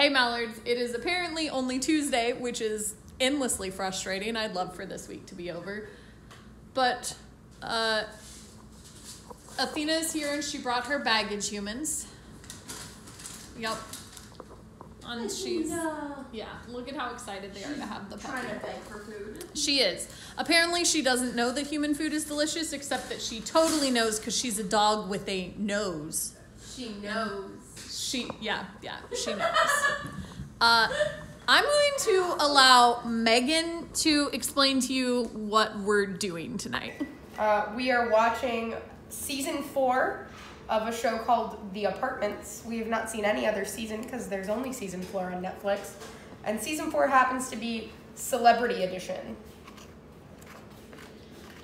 Hey Mallards, it is apparently only Tuesday, which is endlessly frustrating. I'd love for this week to be over. But uh, Athena is here and she brought her baggage humans. Yep. And she's yeah, look at how excited they are to have the puppy. Trying to beg for food. She is. Apparently, she doesn't know that human food is delicious, except that she totally knows because she's a dog with a nose. She knows. She, yeah, yeah, she knows. Uh, I'm going to allow Megan to explain to you what we're doing tonight. Uh, we are watching season four of a show called The Apartments. We have not seen any other season because there's only season four on Netflix. And season four happens to be Celebrity Edition.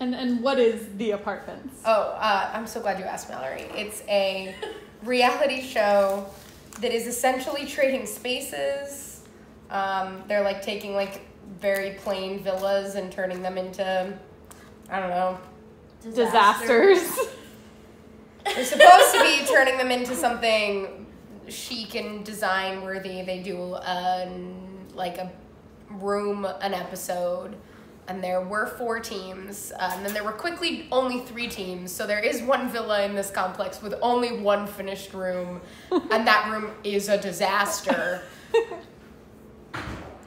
And and what is the apartments? Oh, uh, I'm so glad you asked, Mallory. It's a reality show that is essentially trading spaces. Um, they're like taking like very plain villas and turning them into, I don't know, Disasters. They're supposed to be turning them into something chic and design worthy. They do an like a room an episode, and there were four teams, uh, and then there were quickly only three teams. So there is one villa in this complex with only one finished room, and that room is a disaster.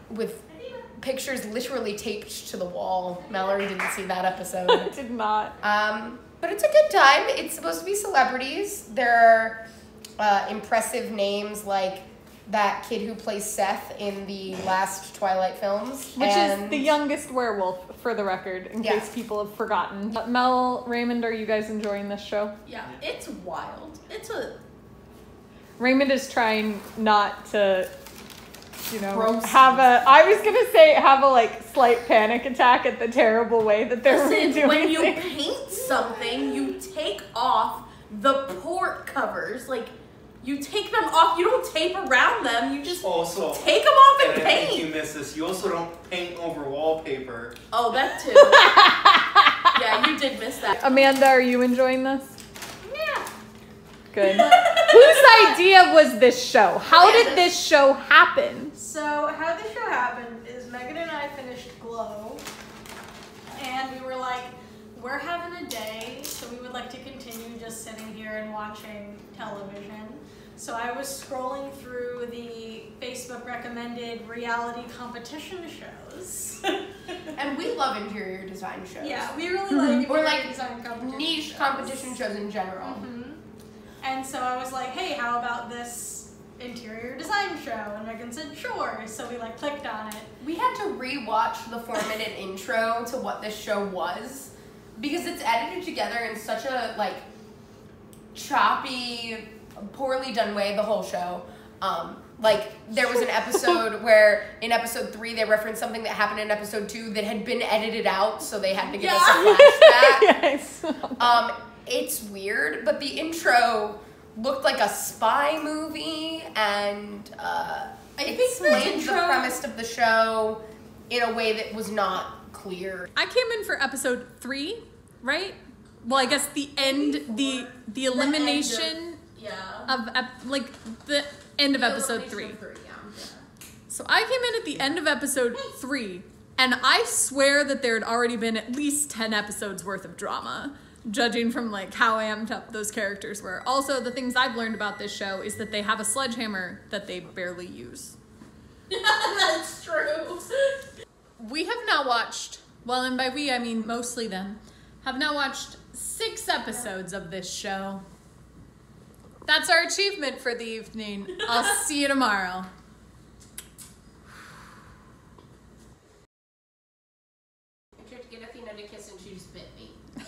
with pictures literally taped to the wall. Mallory didn't see that episode. Did not. Um, but it's a good time. It's supposed to be celebrities. There are uh, impressive names like that kid who plays Seth in the last Twilight films, Which is the youngest werewolf, for the record, in Yeah. case people have forgotten. Uh, Mel, Raymond, are you guys enjoying this show? Yeah, it's wild. It's a Raymond is trying not to, you know, Gross. have a. I was gonna say have a like slight panic attack at the terrible way that they're Listen, redoing when you things. paint something, you take off the port covers. Like, you take them off. You don't tape around them. You just Also, take them off and and I think you miss this. You also don't paint over wallpaper. Oh, that too. yeah, you did miss that. Amanda, are you enjoying this? Yeah. Good. Whose idea was this show? How did this show happen? So how this show happened is Megan and I finished Glow, and we were like, we're having a day, so we would like to continue just sitting here and watching television. So I was scrolling through the Facebook recommended reality competition shows. and we love interior design shows. yeah, we really like Or interior like design competition niche shows. competition shows in general. Mhm. And so I was like, hey, how about this interior design show? And Megan said, sure. So we like clicked on it. We had to rewatch the four minute intro to what this show was because it's edited together in such a like choppy, poorly done way. The whole show. Um, like there was an episode where in episode three they referenced something that happened in episode two that had been edited out, so they had to give us a flashback. yes. Um, it's weird, but the intro looked like a spy movie, and uh, I it think the explained the premise of the show in a way that was not clear. I came in for episode three, right? Well, I guess the end, the the elimination Yeah. of ep- like the end of episode three. yeah. So I came in at the end of episode three, and I swear that there had already been at least ten episodes worth of drama, judging from like how amped up those characters were. Also, the things I've learned about this show is that they have a sledgehammer that they barely use. That's true. We have now watched, well, and by we I mean mostly them, have now watched six episodes of this show. That's our achievement for the evening. I'll see you tomorrow. I tried to get Athena to kiss and she just bit me.